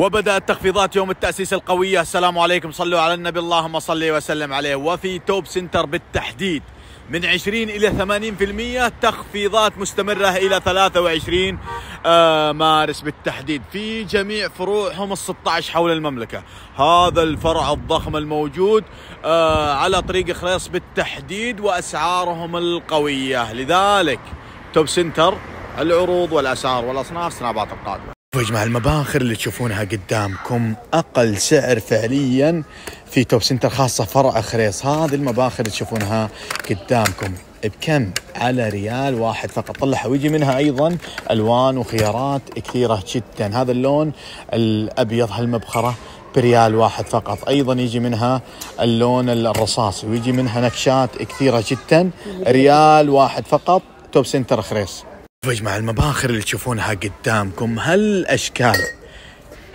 وبدأت تخفيضات يوم التأسيس القوية. السلام عليكم. صلوا على النبي. اللهم صل وسلم عليه. وفي توب سنتر بالتحديد من 20 إلى 80% تخفيضات مستمرة إلى 23 آه، مارس بالتحديد. في جميع فروعهم ال 16 حول المملكة. هذا الفرع الضخم الموجود آه، على طريق خريص بالتحديد وأسعارهم القوية. لذلك توب سنتر العروض والأسعار والأصناف سنابات القادمة. جماعة المباخر اللي تشوفونها قدامكم أقل سعر فعليا في توب سنتر خاصة فرع خريص. هذه المباخر اللي تشوفونها قدامكم بكم؟ على ريال واحد فقط. طلعها ويجي منها أيضا ألوان وخيارات كثيرة جدا. هذا اللون الأبيض هالمبخرة بريال واحد فقط. أيضا يجي منها اللون الرصاصي ويجي منها نقشات كثيرة جدا. ريال واحد فقط توب سنتر خريص. يا جماعة المباخر اللي تشوفونها قدامكم. هالأشكال.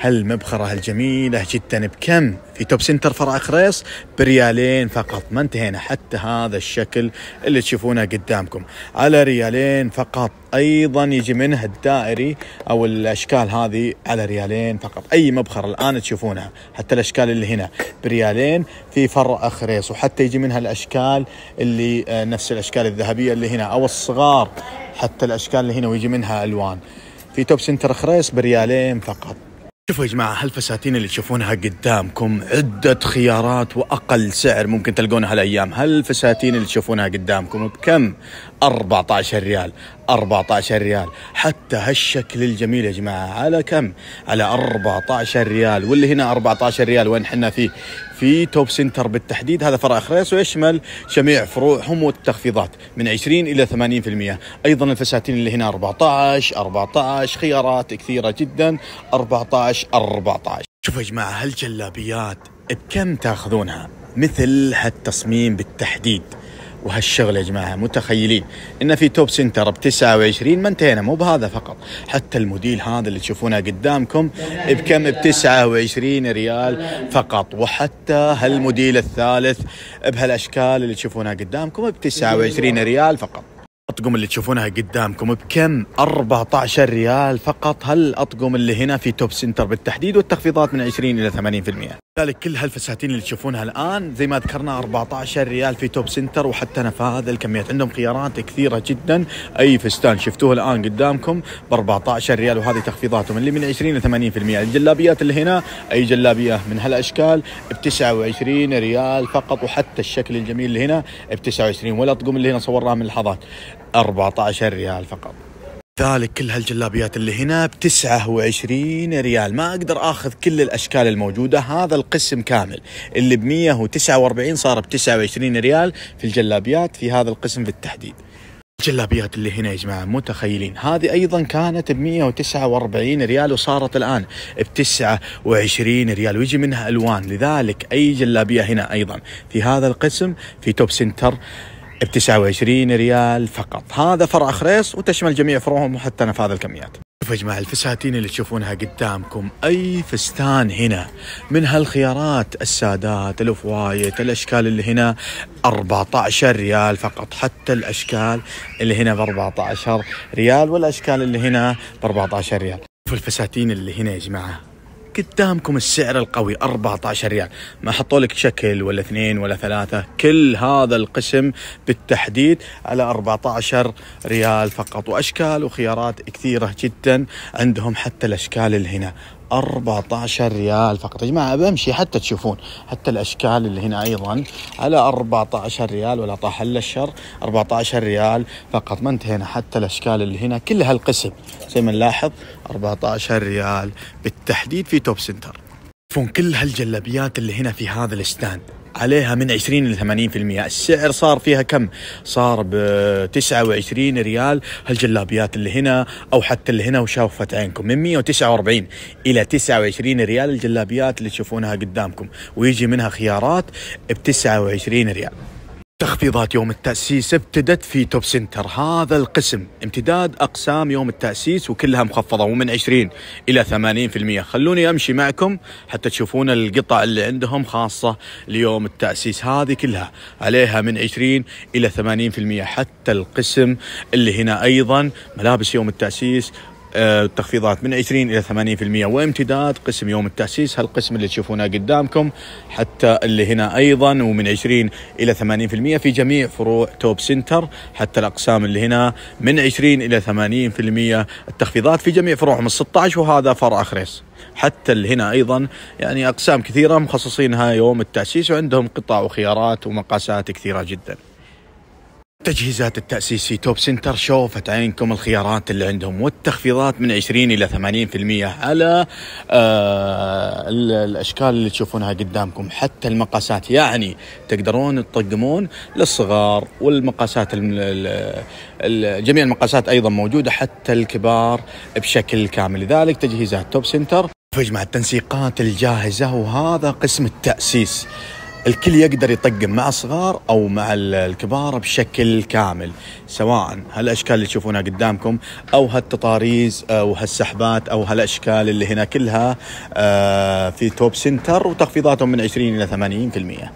هالمبخرة الجميلة جدا بكم؟ في توب سنتر فرع خريص بريالين فقط. ما انتهينا حتى هذا الشكل اللي تشوفونه قدامكم. على ريالين فقط. أيضا يجي منه الدائري أو الأشكال هذه على ريالين فقط. أي مبخرة الآن تشوفونها. حتى الأشكال اللي هنا. بريالين في فرع خريص. وحتى يجي منها الأشكال اللي آه، نفس الأشكال الذهبية اللي هنا. أو الصغار. حتى الأشكال اللي هنا ويجي منها ألوان. في توب سنتر خريص بريالين فقط. شوفوا يا جماعة هالفساتين اللي تشوفونها قدامكم عدة خيارات وأقل سعر ممكن تلقونها هالأيام. هالفساتين اللي تشوفونها قدامكم بكم؟ 14 ريال. 14 ريال. حتى هالشكل الجميل يا جماعة. على كم؟ على 14 ريال. واللي هنا 14 ريال وين حنا فيه؟ في توب سنتر بالتحديد. هذا فرع خريص ويشمل جميع فروعهم والتخفيضات من 20 إلى 80% أيضا الفساتين اللي هنا 14 14 خيارات كثيرة جدا. 14 14 شوفوا يا جماعة هالجلابيات بكم تأخذونها؟ مثل هالتصميم بالتحديد. وهالشغل يا جماعة متخيلين إن في توب سنتر ب 29 ما انتهينا مو بهذا فقط حتى الموديل هذا اللي تشوفونه قدامكم بكم؟ ب 29 ريال فقط وحتى هالموديل الثالث بهالأشكال اللي تشوفونها قدامكم ب 29 ريال فقط. الاطقم اللي تشوفونها قدامكم بكم؟ 14 ريال فقط هالاطقم اللي هنا في توب سنتر بالتحديد والتخفيضات من 20 إلى 80% ذلك كل هالفساتين اللي تشوفونها الآن زي ما ذكرنا 14 ريال في توب سنتر وحتى نفاذ الكميات عندهم خيارات كثيرة جدا. أي فستان شفتوه الآن قدامكم ب 14 ريال وهذه تخفيضاتهم اللي من 20 ل 80% الجلابيات اللي هنا أي جلابية من هالأشكال؟ ب 29 ريال فقط وحتى الشكل الجميل اللي هنا ب 29 والاطقم اللي هنا صورناها من لحظات. 14 ريال فقط. ذلك كل هالجلابيات اللي هنا ب 29 ريال. ما أقدر آخذ كل الأشكال الموجودة. هذا القسم كامل اللي ب 149 صار ب 29 ريال في الجلابيات في هذا القسم بالتحديد. الجلابيات اللي هنا يا جماعة متخيلين. هذه أيضا كانت ب 149 ريال وصارت الآن ب 29 ريال. ويجي منها ألوان. لذلك أي جلابية هنا أيضا في هذا القسم في توب سنتر ب 29 ريال فقط. هذا فرع خريص وتشمل جميع فروعهم وحتى نفاذ الكميات. شوفوا يا جماعة الفساتين اللي تشوفونها قدامكم أي فستان هنا من هالخيارات السادات ال off white الأشكال اللي هنا 14 ريال فقط. حتى الأشكال اللي هنا ب 14 ريال والأشكال اللي هنا ب 14 ريال. شوفوا الفساتين اللي هنا يا جماعة. قدامكم السعر القوي 14 ريال. ما حطوا لك شكل ولا اثنين ولا ثلاثة كل هذا القسم بالتحديد على 14 ريال فقط. وأشكال وخيارات كثيرة جدا عندهم حتى الأشكال اللي هنا. 14 ريال فقط. يا جماعة بمشي حتى تشوفون حتى الأشكال اللي هنا أيضا. على 14 ريال ولا طاح إلا الشر 14 ريال فقط. ما انتهينا حتى الأشكال اللي هنا كلها القسم زي ما نلاحظ 14 ريال بالتحديد في توب سنتر. تشوفون كل هالجلابيات اللي هنا في هذا ال stand عليها من 20 ل 80% السعر صار فيها كم؟ صار ب 29 ريال. هالجلابيات اللي هنا أو حتى اللي هنا وشافت عينكم. من 149 إلى 29 ريال الجلابيات اللي تشوفونها قدامكم. ويجي منها خيارات ب 29 ريال. تخفيضات يوم التأسيس ابتدت في توب سنتر. هذا القسم امتداد أقسام يوم التأسيس وكلها مخفضة ومن 20 إلى 80% خلوني أمشي معكم حتى تشوفون القطع اللي عندهم خاصة ليوم التأسيس. هذه كلها عليها من 20 إلى 80% حتى القسم اللي هنا أيضا ملابس يوم التأسيس آه، التخفيضات من 20 إلى 80% وامتداد قسم يوم التأسيس هالقسم اللي تشوفونه قدامكم حتى اللي هنا أيضا ومن 20 إلى 80% في جميع فروع توب سنتر. حتى الأقسام اللي هنا من 20 إلى 80% التخفيضات في جميع فروعهم ال 16 وهذا فرع خريص حتى اللي هنا أيضا يعني أقسام كثيرة مخصصينها يوم التأسيس وعندهم قطع وخيارات ومقاسات كثيرة جدا. تجهيزات التأسيس في توب سنتر شوفت عينكم الخيارات اللي عندهم والتخفيضات من 20 إلى 80% على آه الأشكال اللي تشوفونها قدامكم. حتى المقاسات يعني تقدرون تطقمون للصغار والمقاسات جميع المقاسات أيضا موجودة حتى الكبار بشكل كامل. لذلك تجهيزات توب سنتر. مع التنسيقات الجاهزة وهذا قسم التأسيس. الكل يقدر يطقم مع الصغار أو مع الكبار بشكل كامل سواء هالأشكال اللي تشوفونها قدامكم أو هالتطاريز أو هالسحبات أو هالأشكال اللي هنا كلها آه، في توب سنتر وتخفيضاتهم من 20 إلى 80%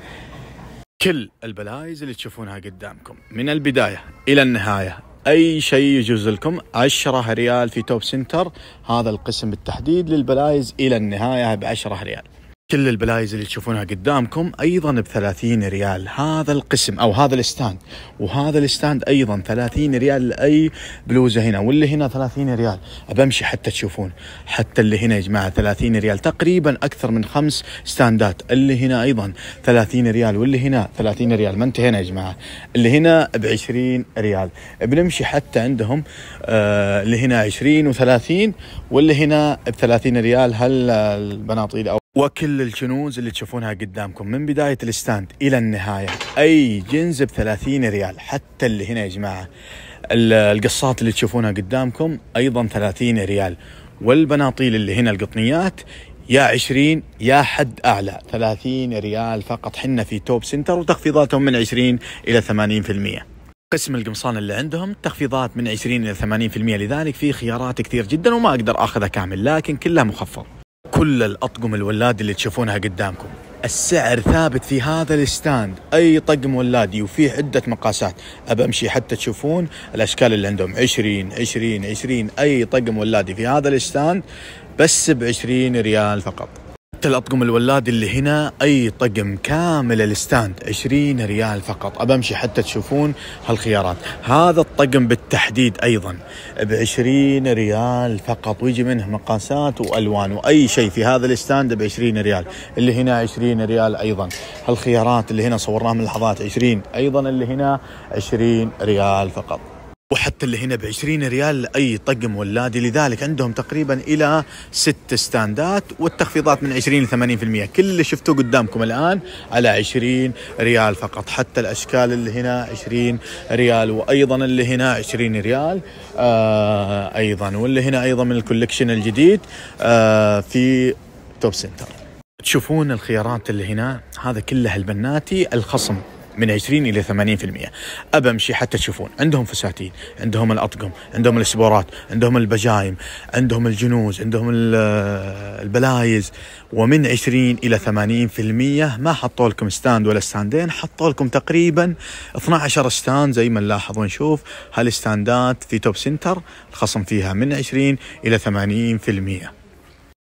كل البلايز اللي تشوفونها قدامكم من البداية إلى النهاية أي شيء يجوز لكم 10 ريال في توب سنتر هذا القسم بالتحديد للبلايز إلى النهاية ب 10 ريال. كل البلايز اللي تشوفونها قدامكم أيضا ب 30 ريال. هذا القسم أو هذا ال stand. وهذا ال stand أيضا 30 ريال لأي بلوزة هنا. واللي هنا 30 ريال. بمشي حتى تشوفون. حتى اللي هنا يا جماعة 30 ريال. تقريبا أكثر من خمس ستاندات. اللي هنا أيضا 30 ريال. واللي هنا 30 ريال. ما انتهينا يا جماعة. اللي هنا ب 20 ريال. بنمشي حتى عندهم آه اللي هنا 20 و30 واللي هنا ب 30 ريال. هالبناطيل أو وكل الجنوز اللي تشوفونها قدامكم من بداية ال stand إلى النهاية أي جنز ب 30 ريال حتى اللي هنا يا جماعة القصات اللي تشوفونها قدامكم أيضا 30 ريال. والبناطيل اللي هنا القطنيات يا 20 يا حد أعلى 30 ريال فقط. حنا في توب سنتر وتخفيضاتهم من 20 إلى 80% قسم القمصان اللي عندهم تخفيضات من 20 إلى 80% لذلك في خيارات كثير جدا وما أقدر أخذها كامل لكن كلها مخفض كل الأطقم الولاد اللي تشوفونها قدامكم. السعر ثابت في هذا ال stand. أي طقم ولادي وفيه عدة مقاسات. أبى أمشي حتى تشوفون الأشكال اللي عندهم. 20 20 20 أي طقم ولادي في هذا ال stand بس ب 20 ريال فقط. حتى الاطقم الولاد اللي هنا أي طقم كامل ال stand 20 ريال فقط. أبى أمشي حتى تشوفون هالخيارات. هذا الطقم بالتحديد أيضا ب 20 ريال فقط ويجي منه مقاسات وألوان وأي شيء في هذا ال stand ب 20 ريال. اللي هنا 20 ريال أيضا. هالخيارات اللي هنا صورناها من لحظات 20 أيضا اللي هنا 20 ريال فقط. وحتى اللي هنا ب 20 ريال اي طقم ولادي. لذلك عندهم تقريبا إلى ست ستاندات والتخفيضات من 20 ل 80% كل اللي شفتوه قدامكم الآن على 20 ريال فقط. حتى الأشكال اللي هنا 20 ريال وأيضا اللي هنا 20 ريال آه أيضا. واللي هنا أيضا من ال collection الجديد آه في توب سنتر. تشوفون الخيارات اللي هنا؟ هذا كله البناتي الخصم. من 20 إلى 80% ابى امشي حتى تشوفون. عندهم فساتين عندهم الأطقم عندهم السبورات عندهم البجايم عندهم الجنوز عندهم البلايز. ومن 20 إلى 80% ما حطوا لكم stand ولا ستاندين حطوا لكم تقريبا 12 stand زي ما نلاحظ ونشوف هالستاندات في توب سنتر الخصم فيها من 20 إلى 80%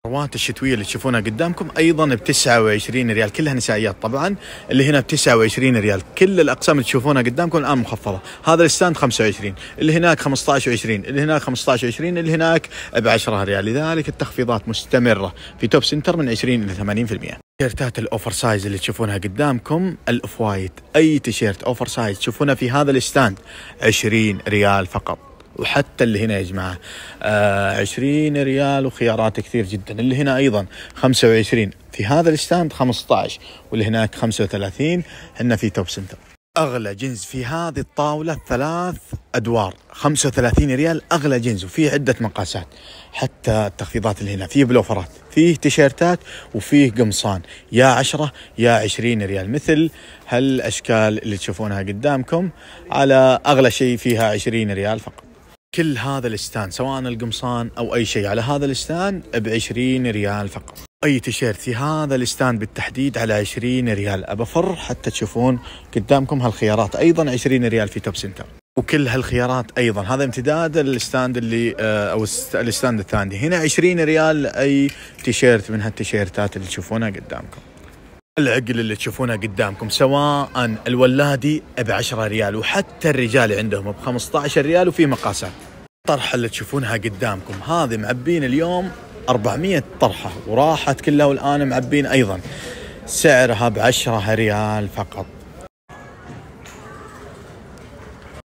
الروبات الشتوية اللي تشوفونها قدامكم أيضا ب 29 ريال كلها نسائيات طبعا اللي هنا ب 29 ريال. كل الأقسام اللي تشوفونها قدامكم الآن مخفضة. هذا ال stand 25 اللي هناك 15 و20 اللي هناك 15 و20 اللي هناك ب 10 ريال. لذلك التخفيضات مستمرة في توب سنتر من 20 إلى 80% تيشيرتات ال oversize اللي تشوفونها قدامكم ال off-white أي تيشيرت oversize تشوفونها في هذا ال stand 20 ريال فقط. وحتى اللي هنا يا جماعة آه 20 ريال وخيارات كثير جدا. اللي هنا أيضا 25 في هذا ال stand 15 واللي هناك 35 هنا في توب سنتر. أغلى جنس في هذه الطاولة ثلاث أدوار 35 ريال أغلى جنس وفيه عدة مقاسات. حتى التخفيضات اللي هنا فيه بلوفرات فيه تيشيرتات وفيه قمصان. يا 10 يا 20 ريال. مثل هالأشكال اللي تشوفونها قدامكم على أغلى شيء فيها 20 ريال فقط. كل هذا ال stand سواء القمصان أو أي شيء على هذا ال stand ب 20 ريال فقط. أي تيشيرت في هذا ال stand بالتحديد على 20 ريال. ابى افر حتى تشوفون قدامكم هالخيارات. أيضا 20 ريال في توب سنتر. وكل هالخيارات أيضا. هذا امتداد ال stand اللي آه، أو ال stand الثاني. هنا 20 ريال أي تيشيرت من هالتيشيرتات اللي تشوفونها قدامكم. العقل اللي تشوفونه قدامكم سواء الولادي ب 10 ريال وحتى الرجال عندهم ب 15 ريال وفي مقاسات. الطرحه اللي تشوفونها قدامكم هذه معبين اليوم 400 طرحة وراحت كلها والآن معبين أيضا. سعرها ب 10 ريال فقط.